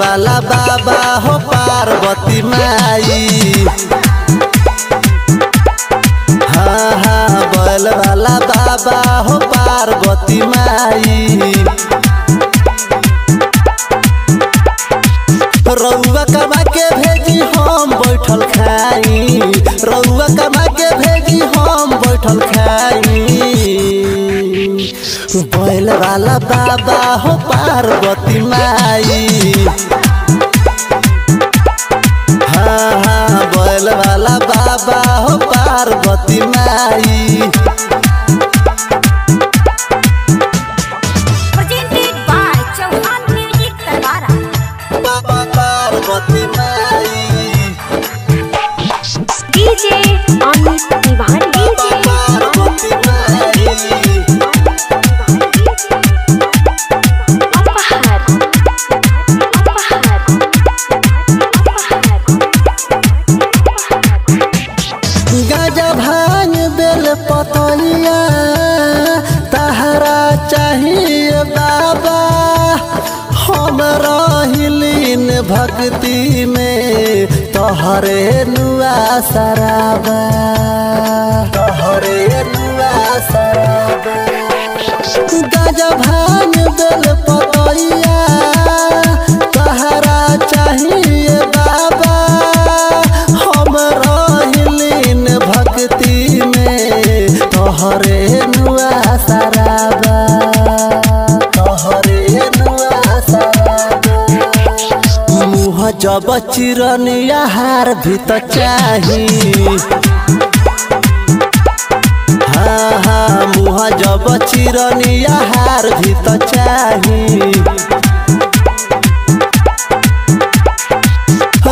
वाला बाबा हो माई। हाँ हाँ बोल वाला बाबा हो पार्वती माई। हाँ, हाँ, कमा के भेजी हम बैठल खाई बैल वाला बाबा हो पार्वती माई। हाँ हाँ बैल वाला बाबा हो पार्वती माई। भक्ति में तोहरे नुआ सराबा। तोहरे नुआ सराबा। गाजा भाँग बेल पतैया तहरा चाहिए बाबा। हम रहिलीन भक्ति में तोहरे नुआ सराबा। जब चिरन यार भी तो चाही। हाँ हाँ मुँह जब चिरनी आहार भी तो चाही।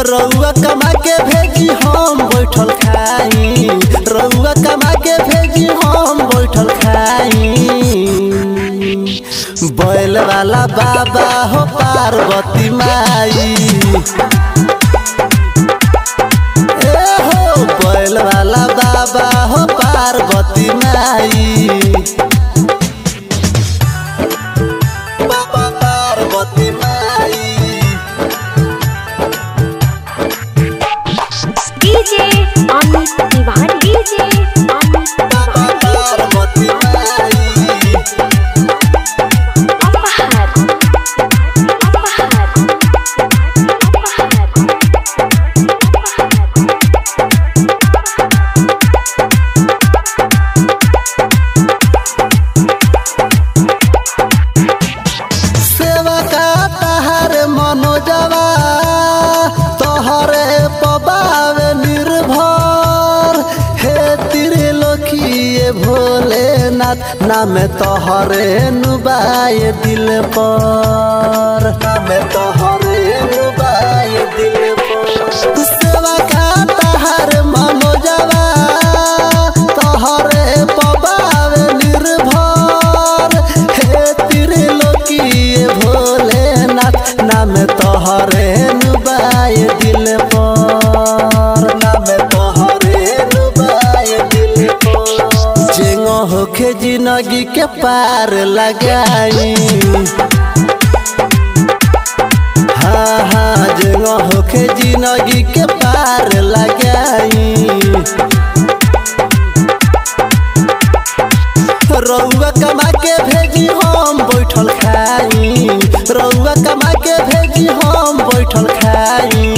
रउआ कमा के भेजी हम बैठल खाई। रउआ कमा के भेजी हम बैठल खाई। बैल वाला बाबा हो पार्वती माई। ए हो, बैल वाला बाबा हो, पार्वती माई बाबा पार्वती माई DJ Amit Tiwari. DJ Nath নামে তহরে নুবাই দিল পর। নামে তহরে নুবাই দিল পর। होखे ज़िंदगी के पार लगाई। हाँ हाँ जेंगो होखे ज़िंदगी के पार लगाई। रउआ कमा के भेजी हम बैठल खाई। रउआ कमा के भेजी हम बैठल खाई।